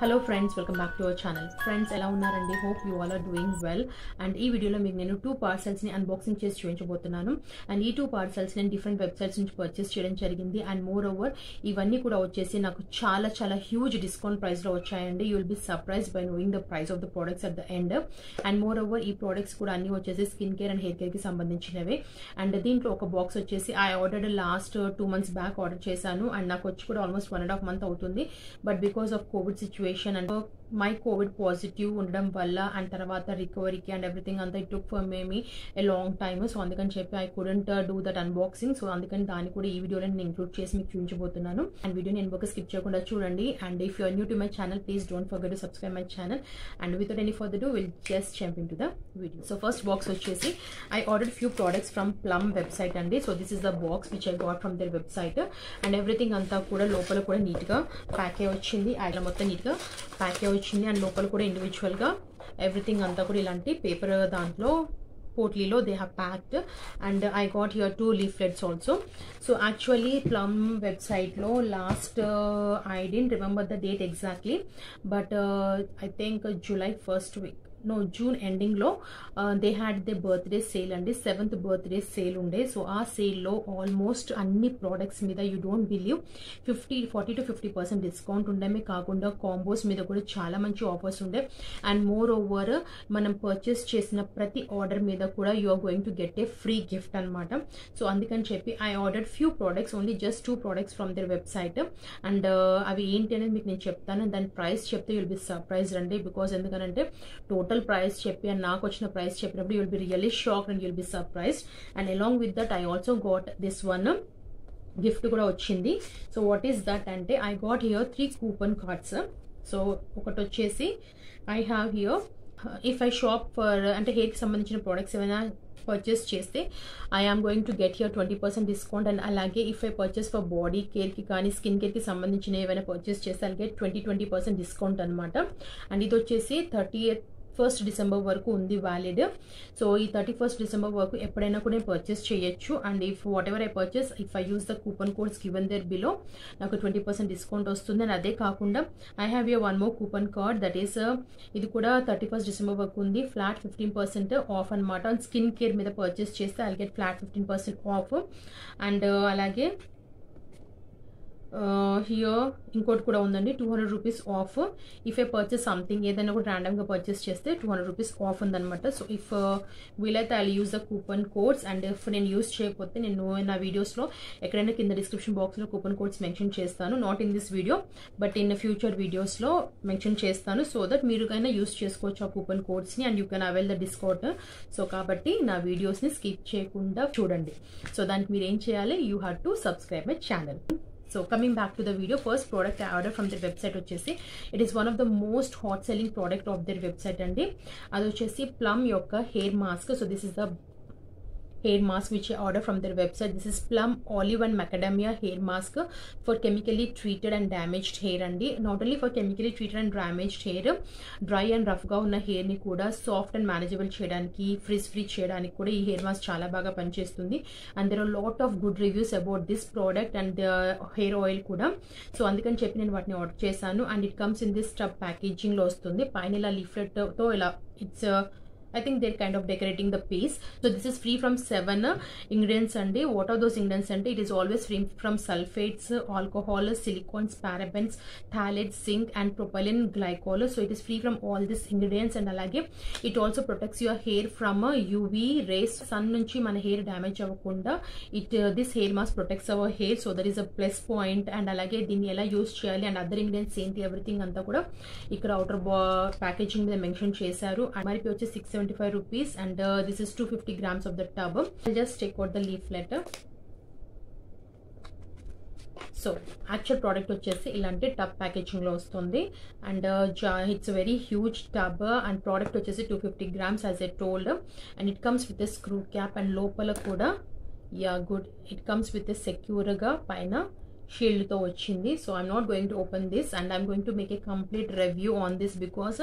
Hello friends welcome back to our channel friends ఎలా ఉన్నారండి? Hope you all are doing well and ఈ వీడియోలో మీకు నేను టూ పార్సల్స్ని అన్బాక్సింగ్ చేసి చూపించబోతున్నాను. అండ్ ఈ టూ పార్సల్స్ నేను డిఫరెంట్ వెబ్సైట్స్ నుంచి పర్చేస్ చేయడం జరిగింది. అండ్ మోర్ ఓవర్ ఇవన్నీ కూడా వచ్చేసి నాకు చాలా చాలా హ్యూజ్ డిస్కౌంట్ ప్రైస్లో వచ్చాయండి. You will be surprise by knowing the price of the products at the end and more over ఈ ప్రోడక్ట్స్ కూడా అన్ని వచ్చేసి స్కిన్ కేర్ అండ్ హెయిర్ కేర్కి సంబంధించినవే. అండ్ దీంట్లో ఒక బాక్స్ వచ్చేసి I order last two months back order చేశాను. అండ్ నాకు వచ్చి కూడా almost one and half month అవుతుంది. But because of covid situation and my covid positive ఉండడం వల్ల అండ్ తర్వాత రికవరీకి అండ్ ఎవ్రీథింగ్ అంతా it took for me a long time so అందుకని చెప్పి I couldn't do that unboxing so అందుకని దాన్ని కూడా ఈ వీడియోలో నేను ఇంక్లూడ్ చేసి మీకు చూపించబోతున్నాను. అండ్ వీడియో నేను ఒక స్కిప్ చేయకుండా చూడండి. And if you new to my channel please don't forget to subscribe my channel and without any further do will just jump into the video so first box వచ్చేసి I order few products from Plum website అండి. So this is the box which I got from their website and everything అంతా కూడా లోపల కూడా నీట్గా pack అయ్యి వచ్చింది. ఆయన మొత్తం నీట్గా ప్యాక్ అయ్యి వచ్చింది అండ్ లోపల కూడా ఇండివిజువల్గా ఎవ్రీథింగ్ అంతా కూడా ఇలాంటి పేపర్ దాంట్లో పోట్లీలో they have packed and I got your two leaflets also so actually Plum వెబ్సైట్లో last I didn't remember the date exactly but I think July first week no June ఎండింగ్లో they had they birthday sale అండి. Seventh birthday sale ఉండే. So ఆ సేల్లో almost అన్ని products మీద you don't believe fifty forty to fifty percent discount ఉండమే కాకుండా combos మీద కూడా చాలా మంచి ఆఫర్స్ ఉండే. అండ్ మోర్ ఓవర్ మనం పర్చేస్ చేసిన ప్రతి ఆర్డర్ మీద కూడా you are going to get a free gift అనమాట సో అందుకని చెప్పి I order few products only just two products from their website and అవి ఏంటి అనేది మీకు నేను చెప్తాను. దాని ప్రైస్ చెప్తే యుల్ బి సర్ప్రైజ్ అండి. బికాస్ ఎందుకనంటే టోటల్ ప్రైస్ చెప్పి అండ్ నాకు వచ్చిన ప్రైస్ చెప్పినప్పుడు you'll be really shock and you'll be surprise and along with that I also got this one gift కూడా వచ్చింది. సో వాట్ ఈస్ దట్ అంటే I got here three coupon cards so ఒకటి వచ్చేసి I have here if I shop for అంటే హెయిర్కి సంబంధించిన products ఏమైనా purchase చేస్తే I am going to get here twenty percent discount and అలాగే if I purchase for body కేర్కి కానీ స్కిన్ కేర్కి సంబంధించిన ఏమైనా పర్చేస్ చేస్తే అలాగే ట్వంటీ ట్వంటీ పర్సెంట్ డిస్కౌంట్ అనమాట అండ్ ఇది వచ్చేసి థర్టీ ఫస్ట్ డిసెంబర్ వరకు ఉంది వ్యాలిడ్ సో ఈ థర్టీ ఫస్ట్ డిసెంబర్ వరకు ఎప్పుడైనా కూడా నేను పర్చేస్ చేయొచ్చు. And if whatever I purchase if I use the coupon codes given there below నాకు ట్వంటీ పర్సెంట్ డిస్కౌంట్ వస్తుంది. అండ్ అదే కాకుండా I have you one more coupon card that is ఇది కూడా థర్టీ ఫస్ట్ డిసెంబర్ వరకు ఉంది. Flat fifteen percent off అనమాట and skin care మీద పర్చేస్ చేస్తే I get flat fifteen percent off and అలాగే హియర్ ఇంకోటి కూడా ఉందండి two hundred rupees off if a purchase something ఏదైనా కూడా ర్యాండమ్గా పర్చేస్ చేస్తే టూ హండ్రెడ్ రూపీస్ ఆఫ్ ఉందన్నమాట. సో ఇఫ్ uh, వీలైతే I use the coupon codes and if నేను యూజ్ చేయకపోతే నేను నా వీడియోస్లో ఎక్కడైనా కింద డిస్క్రిప్షన్ బాక్స్లో కూపన్ కోడ్స్ మెన్షన్ చేస్తాను. Not in this video but in future వీడియోస్లో మెన్షన్ చేస్తాను. సో దట్ మీరు కైనా యూజ్ చేసుకోవచ్చు ఆ coupon కోడ్స్ని and you can avail the discount so కాబట్టి నా వీడియోస్ని స్కిప్ చేయకుండా చూడండి. సో దానికి మీరు ఏం చేయాలి? You have to subscribe my channel so coming back to the video first product order from their website వచ్చేసి it is one of the most hot selling product of their website అండి. అది వచ్చేసి plum యొక్క hair mask so this is the hair mask which I order from their website. This is Plum Olive and Macadamia hair mask for chemically treated and damaged hair అండి. Not only for chemically treated and damaged hair dry and రఫ్గా ఉన్న హెయిర్ని కూడా soft and manageable చేయడానికి frizz free చేయడానికి కూడా ఈ hair mask చాలా బాగా పనిచేస్తుంది. And there are lot of good reviews about this product and hair oil కూడా. సో అందుకని చెప్పి నేను వాటిని ఆర్డర్ చేశాను. And it comes in this tub ప్యాకేజింగ్లో వస్తుంది. పైన ఇలా లీఫ్లెట్తో ఇలా it's I think they're kind of decorating the piece. So this is free from seven uh, ingredients and what are those ingredients and it is always free from sulfates, uh, alcohol, silicones, parabens, phthalates, zinc and propylene glycol. So it is free from all these ingredients and alage it also protects your hair from uh, UV rays. Sun nunchi mana hair damage avakunda it uh, this hair mask protects our hair so that is a plus point and alage దీన్ని ఎలా use చేయాలి and other ingredients ఏంటి everything అంతా కూడా ఇక్కడ outer packaging మీద mention చేశారు MRP వచ్చి six 75 rupees and uh, this is 250 grams of the tub. I'll just take out the leaflet. So actual product వచ్చేసి ఇలాంటి టబ్ ప్యాకేజింగ్లో వస్తుంది and it's very huge tub and product వచ్చేసి two fifty grams as a told and it comes with a screw cap and లోపల కూడా yeah good it comes with a సెక్యూర్గా పైన షీల్డ్తో వచ్చింది. So I'm not going to open this and I'm going to make a complete review on this because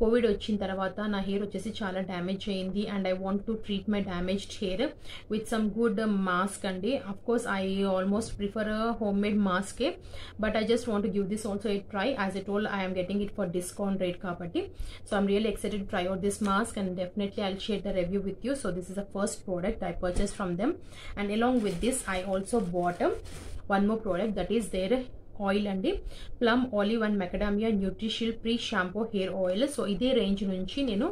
covid వచ్చిన తర్వాత నా hair వచ్చేసి చాలా డ్యామేజ్ అయింది and I want to treat my damaged hair with some good mask అండి. Of course I almost prefer home made మాస్కే but I just want give this also it try as it all I'm getting it for discount rate కాబట్టి. So I'm real excited try out this mask and definitely I'll share the review with you so this is the first product I purchase from them and along with this I also bought one more product that is their oil అండి. Plum olive and macadamia nutritional pre shampoo hair oil so ఇదే range నుంచి నేను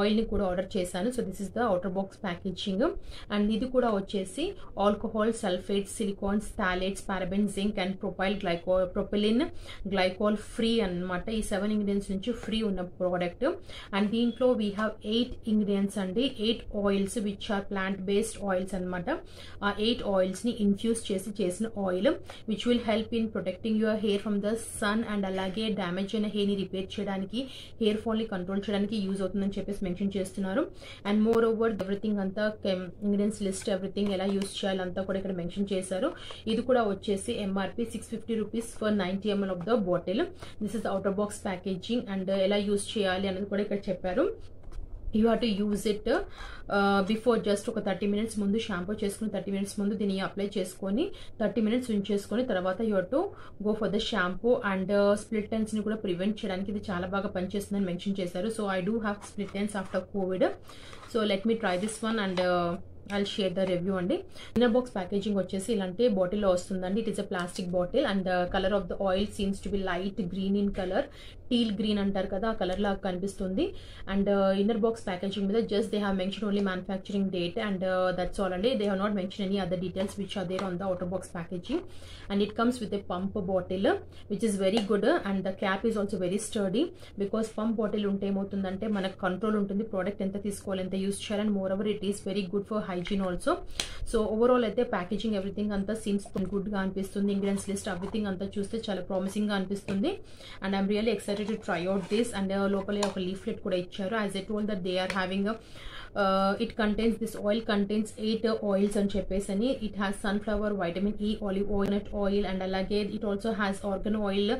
ఆయిల్ని కూడా order చేశాను. So this is the outer box packaging and ఇది కూడా వచ్చేసి alcohol sulphates silicones phthalates paraben zinc and propyl glycol propylene glycol free అనమాట ఈ సెవెన్ ఇంగ్రీడియంట్స్ నుంచి ఫ్రీ ఉన్న ప్రోడక్ట్ అండ్ దీంట్లో వీ హ్యావ్ ఎయిట్ ఇంగ్రీడియంట్స్ అండి. Eight oils which are plant based oils అనమాట ఆ ఎయిట్ ఆయిల్స్ని ఇన్ఫ్యూజ్ చేసి చేసిన oil which will help in protecting your hair from the sun and అలాగే డ్యామేజ్ అయిన హెయిర్ని రిపేర్ చేయడానికి హెయిర్ ఫాల్ని కంట్రోల్ చేయడానికి యూజ్ అవుతుందని చెప్పేసి మెన్షన్ చేస్తున్నారు. అండ్ మోర్ ఓవర్ ఎవ్రీథింగ్ అంతా ఇంగ్రీడియంట్స్ లిస్ట్ ఎవ్రీథింగ్ ఎలా యూజ్ చేయాలంతా కూడా ఇక్కడ మెన్షన్ చేశారు. ఇది కూడా వచ్చేసి MRP six fifty rupees for ninety ml of the bottle this is outer box packaging and ఎలా యూజ్ చేయాలి అనేది కూడా ఇక్కడ చెప్పారు. You have to use it before just ఒక థర్టీ మినిట్స్ ముందు షాంపూ చేసుకుని థర్టీ మినిట్స్ ముందు దీన్ని అప్లై చేసుకొని థర్టీ మినిట్స్ ఉంచేసుకొని తర్వాత you to go for the shampoo and స్ప్లిట్ని కూడా ప్రివెంట్ చేయడానికి ఇది చాలా బాగా పనిచేస్తుందని మెన్షన్ చేశారు. So I do have split tense after covid so let me try this one and I'll share the review అండి. ఇన్నర్ బాక్స్ ప్యాకేజింగ్ వచ్చేసి ఇలాంటి బాటిల్లో వస్తుందండి. It is a plastic bottle and colour of the oil seems to be light green in colour teal green అంటారు కదా ఆ colour లాగా కనిపిస్తుంది. అండ్ ఇన్నర్ బాక్స్ ప్యాకేజింగ్ మీద just they have mention only manufacturing date and that's all అండి. They have not mention any other details which are there on the outer box packaging and it comes with a pump bottle which is very good and the cap is also very sturdy because pump bottle ఉంటే ఏమవుతుందంటే మనకు control ఉంటుంది product ఎంత తీసుకోవాలి ఎంత use చేయాలి and more over it is very good for hygiene also so overall అయితే packaging everything అంతా సీమ్స్ గుడ్గా అనిపిస్తుంది. ఇంగ్రీడియంట్స్ లిస్ట్ ఎవ్రీథింగ్ అంతా చూస్తే చాలా ప్రామిసింగ్గా అనిపిస్తుంది. And I'm really excited to try out this and లోపలే ఒక లీఫ్లెట్ కూడా ఇచ్చారు. As a told that they are having it contains this oil contains eight oils అని చెప్పేసి అని it has sunflower vitamin E olive oil nut oil and అలాగే it also has argan oil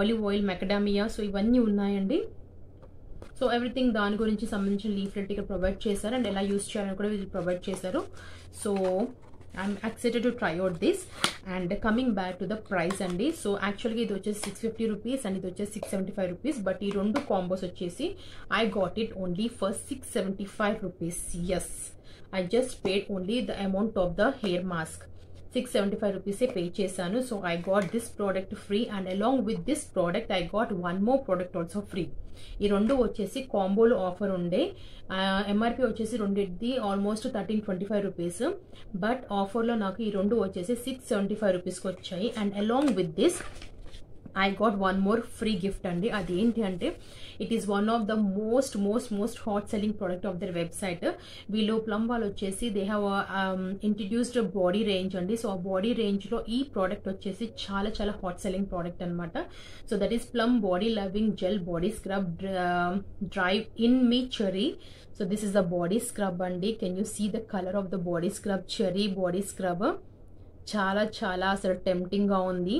olive oil macadamia so ఇవన్నీ ఉన్నాయండి. So everything దాని గురించి సంబంధించిన leaflet ఇక్కడ ప్రొవైడ్ చేశారు. అండ్ ఎలా యూస్ చేయాలని కూడా వీళ్ళు ప్రొవైడ్ చేశారు. So I'm excited to try out this and coming back to the price అండి సో యాక్చువల్గా ఇది వచ్చేసి సిక్స్ ఫిఫ్టీ రూపీస్ అండ్ ఇది వచ్చేసి six seventy five rupees but ఈ రెండు కాంబోస్ వచ్చేసి I got it only for six seventy five rupees yes I just paid only the amount of the hair mask six seventy five రూపీసే pay చేశాను. So I got this product free and along with this product I got one more product also free ఈ రెండు వచ్చేసి కాంబోలో offer ఉండే. MRP వచ్చేసి రెండింటిది almost thirteen twenty five rupees but ఆఫర్లో నాకు ఈ రెండు వచ్చేసి సిక్స్ సెవెంటీ ఫైవ్ రూపీస్కి వచ్చాయి. And along with this I got one more free gift అండి. అదేంటి అంటే it is one of the most most most hot selling product of their website వీళ్ళు ప్లమ్ వాళ్ళు వచ్చేసి they have introduced body range అండి. So ఆ body రేంజ్లో ఈ ప్రోడక్ట్ వచ్చేసి చాలా చాలా హాట్ సెల్లింగ్ ప్రోడక్ట్ అనమాట so that is Plum body loving gel body scrub drive in me cherry so this is the body scrub అండి. Can you see the colour of the body scrub cherry body scrub చాలా చాలా అసలు టెంప్టింగ్గా ఉంది.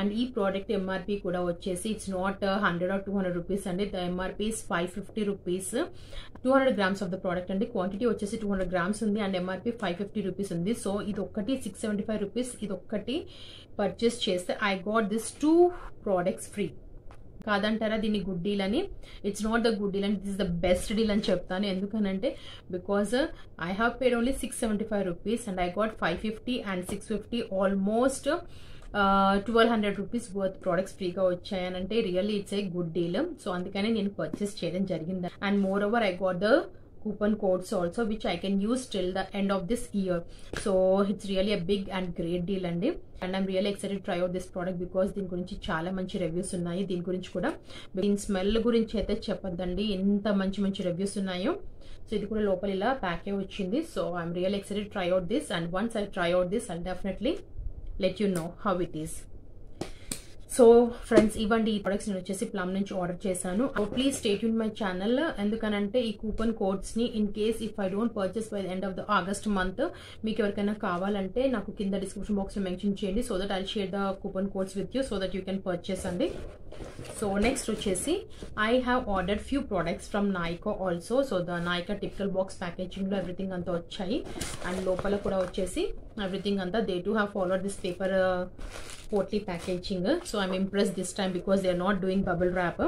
And ఈ product MRP కూడా వచ్చేసి it's not hundred or two hundred rupees అండి. The MRP is five fifty rupees two hundred grams of the product అండి. క్వాంటిటీ వచ్చేసి టూ హండ్రెడ్ గ్రామ్స్ ఉంది and MRP five fifty rupees ఉంది so ఇది ఒక్కటి six seventy five rupees ఇది ఒక్కటి purchase చేస్తే I got this two products free కాదంటారా దీన్ని గుడ్ డీల్ అని? It's not the good deal and this the best deal అని చెప్తాను. ఎందుకనంటే because I have paid only six seventy five rupees and I got five fifty and six fifty almost twelve hundred rupees worth products ఫ్రీగా వచ్చాయనంటే really it's a good deal so అందుకనే నేను purchase చేయడం జరిగింది. And more over I got the coupon codes also which I can use till the end of this year. So it's really a big and great deal అండి. And I'm real excited try out this product because దీని గురించి చాలా మంచి reviews ఉన్నాయి. దీని గురించి కూడా దీని స్మెల్ గురించి అయితే చెప్పొద్దండి. ఎంత మంచి మంచి రివ్యూస్ ఉన్నాయో. సో ఇది కూడా లోపల ఇలా ప్యాకే వచ్చింది. So I'm real excited try out this and once I try out this and definitely let you know how it is so friends ఇవ్వండి ఈ ప్రొడక్ట్స్ నేను వచ్చేసి ప్లమ్ నుంచి ఆర్డర్ చేశాను. ప్లీజ్ స్టేట్ యూన్ మై ఛానల్ ఎందుకనంటే ఈ coupon కోడ్స్ని in case if I don't purchase by end of the August month మీకు ఎవరికైనా కావాలంటే నాకు కింద డిస్క్రిప్షన్ బాక్స్లో మెన్షన్ చేయండి. So that I share the coupon codes with you so that you can purchase అండి. సో నెక్స్ట్ వచ్చేసి I have order few products from Nykaa also so the Nykaa typical box ప్యాకేజింగ్లో everything అంతా వచ్చాయి and లోపల కూడా వచ్చేసి everything అంతా they to have followed this paper portly packaging so i'm impressed this time because they are not doing bubble wrap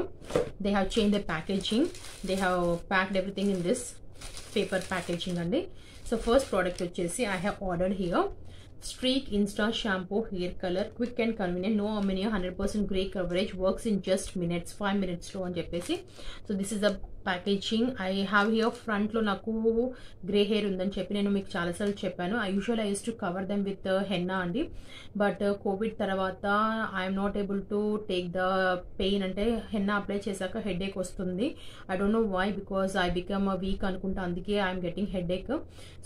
they have changed the packaging they have packed everything in this paper packaging and so first product వచ్చేసి i have ordered here streak insta shampoo hair color quick and convenient no ammonia 100% gray coverage works in just minutes 5 minutes లో అని చెప్పేసి so this is the packaging I have here ఫ్రంట్లో నాకు grey hair ఉందని చెప్పి నేను మీకు చాలాసార్లు చెప్పాను. I usual I use to cover them with henna అండి. బట్ కోవిడ్ తర్వాత I'm not able to take the pain అంటే హెన్నా అప్లై చేశాక హెడ్ ఏక్ వస్తుంది I don't know why because I become weak అనుకుంటా. అందుకే I'm getting headache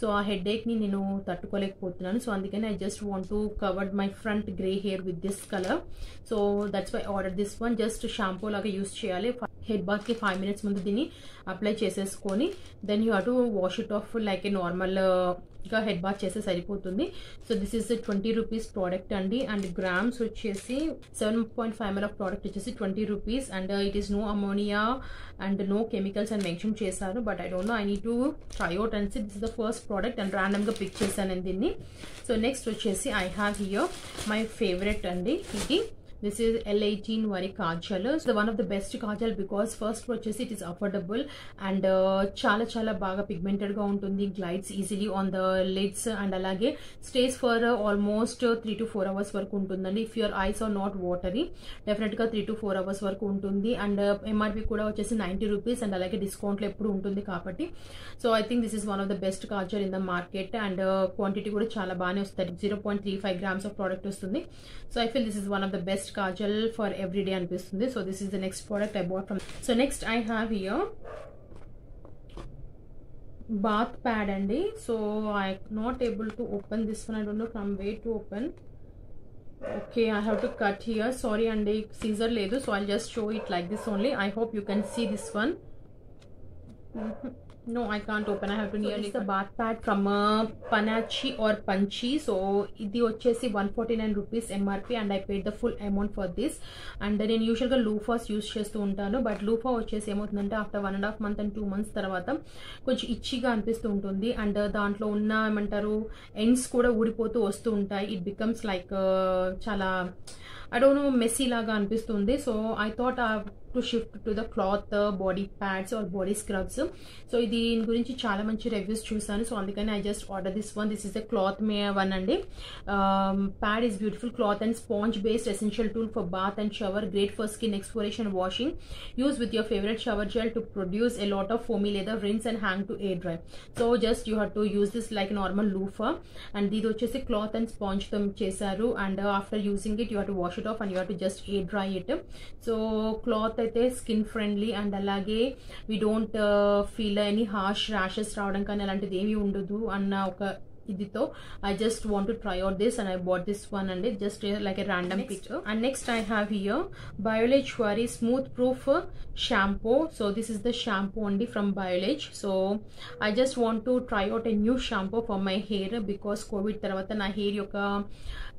so ఆ head ఏక్ని నేను తట్టుకోలేకపోతున్నాను. సో అందుకని I just want to covered my front grey hair with this colour so that's why order this one just shampoo లాగా use చేయాలి. Head బాత్కి ఫైవ్ మినిట్స్ ముందు దీన్ని అప్లై చేసేసుకొని then you have to wash it off like a నార్మల్గా head bath చేస్తే సరిపోతుంది. So this is twenty rupees product అండి. అండ్ గ్రామ్స్ వచ్చేసి seven point five ml of product వచ్చేసి twenty rupees and it is no ammonia and no chemicals అని mention చేశారు. But I don't know I need to try out and this is the first product and ర్యాండమ్గా pick చేశాను దీన్ని. So next వచ్చేసి I have here my favourite అండి. ఇది this is L eighteen Varie kajal so one of the best kajal because first వచ్చేసి it is affordable and చాలా చాలా బాగా పిగ్మెంటెడ్గా ఉంటుంది. Glides easily on the lids and అలాగే stays for almost three to four hours వరకు ఉంటుందండి. If your eyes are not watery డెఫినెట్గా త్రీ టు ఫోర్ అవర్స్ వరకు ఉంటుంది. అండ్ ఎంఆర్పి కూడా వచ్చేసి నైన్టీ రూపీస్ అండ్ అలాగే డిస్కౌంట్లో ఎప్పుడు ఉంటుంది కాబట్టి. So I think this is one of the best kajal in the market and quantity కూడా చాలా బాగానే వస్తుంది zero point three five grams of product వస్తుంది. So I feel this is one of the best kajal for every day అనిపిస్తుంది so this is the next product I bought from so next I have here bath pad అండి so I not able to open this one I don't know from way to open okay I have to cut here sorry అండి scissor లేదు so I just show it like this only I hope you can see this one no i can't open. I have to nearly so the bath pad from uh, panachi or panchi? So ఇది వచ్చేసి one forty nine rupees MRP and I paid the full amount for this and నేను యూజువల్గా లూఫాస్ use చేస్తూ ఉంటాను. But loofah వచ్చేసి ఏమవుతుందంటే after one and half month and two months తర్వాత కొంచెం ఇచ్చిగా అనిపిస్తూ ఉంటుంది. అండ్ దాంట్లో ఉన్న ఏమంటారు ఎండ్స్ కూడా ఊడిపోతూ వస్తూ ఉంటాయి. ఇట్ బికమ్స్ లైక్ చాలా ఐ డోంట్ నో మెస్సీ లాగా అనిపిస్తుంది. So I thought to shift to the cloth body pads or body scrubs so ఇది దీని గురించి చాలా మంచి రివ్యూస్ చూసాను సో అందుకని I just order this one this is the cloth may one అండి. Pad is beautiful cloth and sponge based essential tool for bath and shower great for skin exfoliation washing use with your favourite shower gel to produce a lot of foamy లేదా rinse and hang to air dry so just you have to use this like normal loofah and ఇది వచ్చేసి cloth and స్పాంజ్తో చేశారు. And after using it you have to wash it off and you to just air dry it so cloth అయితే skin friendly and అలాగే we don't feel any harsh rashes రావడం కానీ అలాంటిది ఏమీ ఉండదు అన్న ఒక ఇదితో I just want to try out this and I bought this one అండి just like a random picture and next I have here Biolage Wari smooth proof shampoo so this is the shampoo అండి from Biolage so I just want to try out a new shampoo for my hair because Covid తర్వాత నా hair యొక్క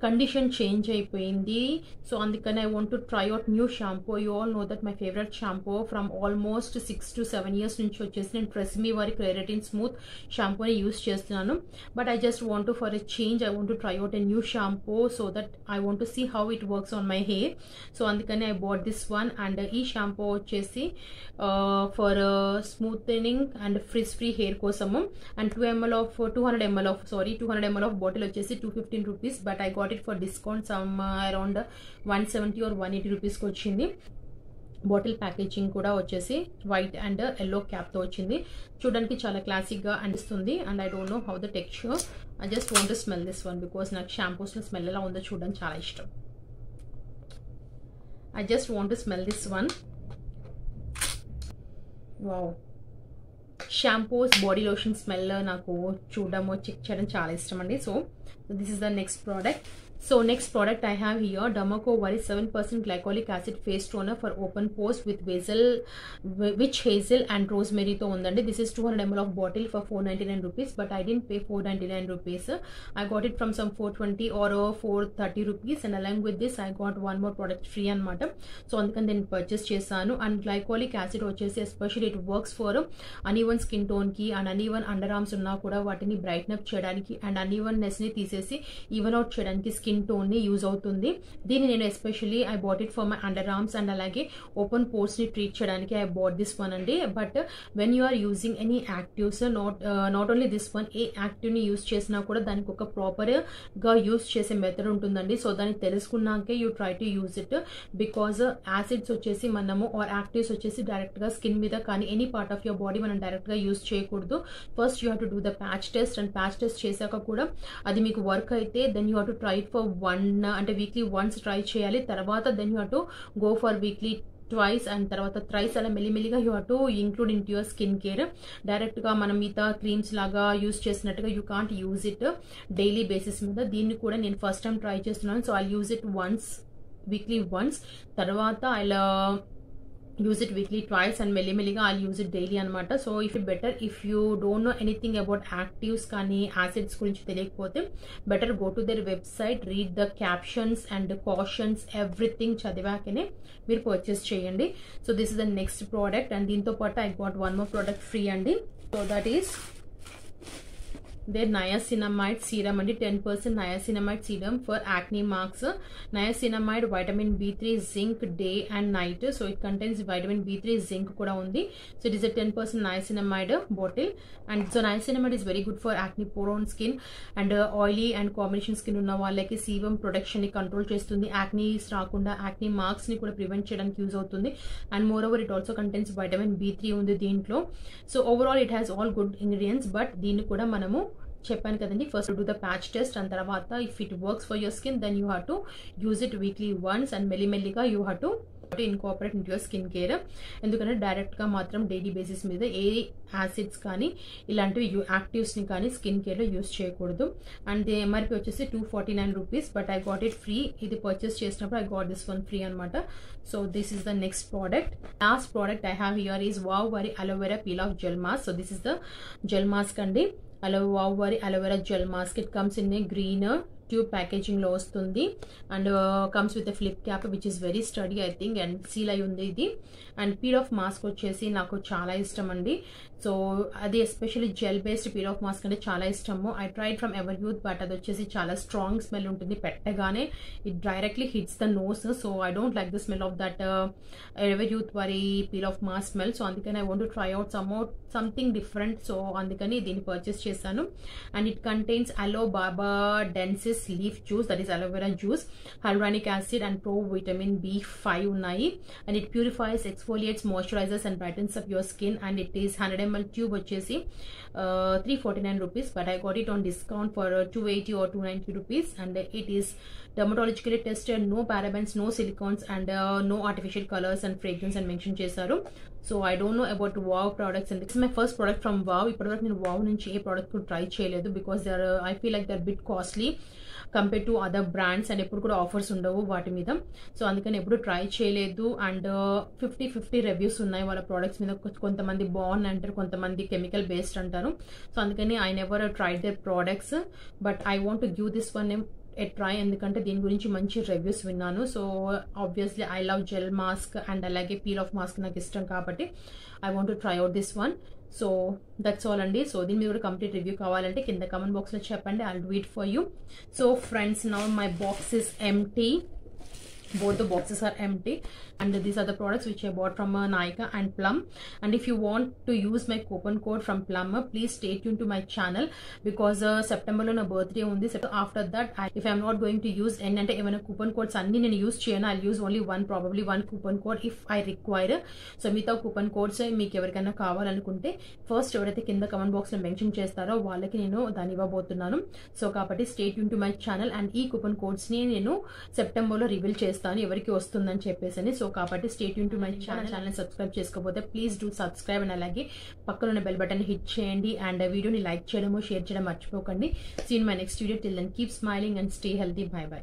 condition change అయిపోయింది. So అందుకని I want to try out new shampoo you all know that my favourite shampoo from almost six to seven years నుంచి వచ్చేసి నేను Tresemme వారి keratin smooth షాంపూని యూస్ చేస్తున్నాను. But I just want for a change I want try out a new shampoo so that I want see how it works on my hair so అందుకని I bought this one and ఈ shampoo వచ్చేసి for smoothening and frizz free hair కోసము. And two ml of two hundred ml of sorry two hundred ML of bottle వచ్చేసి two fifteen rupees but I got it for discount some around one seventy or one eighty రూపీస్కి వచ్చింది. Bottle packaging కూడా వచ్చేసి white and yellow క్యాప్తో వచ్చింది. చూడడానికి చాలా క్లాసిక్గా అనిపిస్తుంది and I don't know how the texture I just want to smell this one because నాకు షాంపూస్లో స్మెల్ ఎలా ఉందో చూడడం చాలా ఇష్టం. I just want to smell this one wow shampoos body lotion smell నాకు చూడడము చెక్ చేయడం చాలా ఇష్టం అండి. So this is the next product so next product I have here Dermaco Worry 7% glycolic acid face toner for open pores with basil, witch hazel and rosemary తో ఉందండి. This is two hundred ML of bottle for four ninety nine rupees but I didn't pay four ninety nine rupees I got it from some four twenty or four thirty rupees and along with this I got one more product free అనమాట so అందుకని నేను purchase చేశాను. And glycolic acid వచ్చేసి especially it works for uneven skin టోన్కి and uneven under arms ఉన్నా కూడా వాటిని brighten up చేయడానికి and అనీవన్నెస్ని తీసేసి ఈవెన్ అవుట్ చేయడానికి స్కిన్ టోన్ టోన్ని యూజ్ అవుతుంది. దీన్ని నేను especially I bought it for my under arms and అలాగే ఓపెన్ పోర్స్ని ట్రీట్ చేయడానికి ఐ బాట్ దిస్ వన్ అండి. But when you are using any actives not not only this one ఏ యాక్టివ్ని యూజ్ చేసినా కూడా దానికి ఒక ప్రాపర్గా యూజ్ చేసే మెథడ్ ఉంటుందండి. సో దాన్ని తెలుసుకున్నాకే you try to use it because acids వచ్చేసి మనము ఆర్ యాక్టివ్స్ వచ్చేసి డైరెక్ట్గా స్కిన్ మీద కానీ any part of your body మనం డైరెక్ట్గా యూజ్ చేయకూడదు. First you have to do the patch test and patch test చేశాక కూడా అది మీకు వర్క్ అయితే then you have to try for one అంటే వీక్లీ వన్స్ ట్రై చేయాలి. తర్వాత then you have to go for weekly twice and తర్వాత thrice అలా మెల్లిమెల్లిగా you ought to include in your skin care డైరెక్ట్గా మనం మిగతా క్రీమ్స్ లాగా యూస్ చేసినట్టుగా you can't use it daily basis మీద. దీన్ని కూడా నేను ఫస్ట్ టైం ట్రై చేస్తున్నాను. So I use it once weekly once తర్వాత అలా use it weekly twice and మెల్లిమెల్లిగా ఐ యూజ్ ఇట్ డైలీ అనమాట so if better if you don't know anything about actives కానీ యాసిడ్స్ గురించి తెలియకపోతే better go to their website read the captions and cautions everything చదివాకనే మీరు purchase చేయండి. So this is the next product and దీంతో పాటు I got one more product free అండి. So that is there niacinamide serum అండి ten percent niacinamide serum for acne marks niacinamide vitamin B three zinc day and night so it contains vitamin B three zinc కూడా ఉంది. So it is ten percent niacinamide bottle and so niacinamide is very good for acne prone skin and oily and combination skin ఉన్న వాళ్ళకి sebum ప్రొటెక్షన్ని control చేస్తుంది. Acnes రాకుండా acne మార్క్స్ని కూడా prevent చేయడానికి యూజ్ అవుతుంది. And more over it also contains vitamin B three ఉంది దీంట్లో. So overall it has all good ingredients but దీన్ని కూడా మనము చెప్పాను కదండి first do the patch test and తర్వాత if it works for your skin then you have to use it weekly once and మెల్లిమెల్లిగా you have to incorporate in your skin care ఎందుకంటే డైరెక్ట్గా మాత్రం డైలీ బేసిస్ మీద ఏ acids కానీ ఇలాంటివి యాక్టివ్స్ని కానీ స్కిన్ కేర్లో యూస్ చేయకూడదు. అండ్ ఎంఆర్పి వచ్చేసి two forty nine rupees but I got it free ఇది పర్చేస్ చేసినప్పుడు I got this one free అనమాట so this is the next product last product I have here is Wow worry aloe vera peel off gel mask so this is the gel mask అండి. Aloe Wow worry aloe vera gel mask it comes in a green tube ప్యాకేజింగ్లో వస్తుంది. And comes with flip cap which is very sturdy I think and seal అయి ఉంది ఇది. And peel off mask వచ్చేసి నాకు చాలా ఇష్టం అండి. సో అది especially gel based peel off mask అంటే చాలా ఇష్టము. I tried from Everyouth but అది వచ్చేసి చాలా స్ట్రాంగ్ స్మెల్ ఉంటుంది. పెట్టగానే it directly hits the nose so I don't like the smell of that Everyouth worry peel off mask smell so అందుకని I want to try out some something different so అందుకని దీన్ని purchase చేశాను. And it contains aloe barbadensis leaf juice that is aloe vera juice hyaluronic acid and pro vitamin B five ఉన్నాయి and it purifies exfoliates moisturizers and brightens of your skin and it is hundred ML tube వచ్చేసి three forty nine rupees but I got it on discount for two eighty or two ninety rupees and it is dermatologically tested no parabens no silicones and no artificial colours and fragrance అని mention చేశారు so I don't know about wow products and it's my first product from wow ఇప్పటివరకు నేను wow నుంచి ఏ product try చేయలేదు because they're I feel like they're bit costly compare to other brands and ఎప్పుడు కూడా offers ఉండవు వాటి మీద. So అందుకని ఎప్పుడు ట్రై చేయలేదు. అండ్ ఫిఫ్టీ ఫిఫ్టీ రివ్యూస్ ఉన్నాయి వాళ్ళ ప్రోడక్ట్స్ మీద. కొంతమంది బాగున్నాయి అంటారు కొంతమంది కెమికల్ బేస్డ్ అంటారు. సో అందుకని I never tried their products but I want give this one a try ఎందుకంటే దీని గురించి మంచి రివ్యూస్ విన్నాను. So obviously I love gel mask and అలాగే పీల్ ఆఫ్ మాస్క్ నాకు ఇష్టం కాబట్టి I want to try out this one so that's all అండి. సో దీని మీద కూడా కంప్లీట్ రివ్యూ కావాలంటే కింద కమెంట్ బాక్స్లో చెప్పండి. I do it for you so friends now my box is empty both the boxes are empty. And these are the products which I bought from uh, Nykaa and Plum. And if you want to use my coupon code from Plum uh, please stay tuned to my channel. Because uh, September లో నా birthday ఉంది after that if I'm not going to use ఏంటంటే ఏమైనా coupon codes అన్ని నేను use చేయను. I use only one probably one coupon code if I require so మిగతా coupon codes uh, మీకు ఎవరికైనా కావాలనుకుంటే ఫస్ట్ ఎవరైతే కింద కమెంట్ బాక్స్లో మెన్షన్ చేస్తారో వాళ్ళకి నేను దాన్ని ఇవ్వబోతున్నాను. సో కాబట్టి stay tune to my channel and ఈ కూపన్ కోడ్స్ని నేను సెప్టెంబర్లో రివీల్ చేస్తాను. ఎవరికి వస్తుందని చెప్పేసి సో కాబట్టి stay tune to my channel channel subscribe చేసుకోకపోతే ప్లీజ్ డూ సబ్స్క్రైబ్ అండ్ అలాగే పక్కన ఉన్న బెల్ బటన్ హిట్ చేయండి అండ్ వీడియోని లైక్ చేయడము షేర్ చేయడం మర్చిపోకండి. Seen my next video till and keep smiling and stay healthy bye bye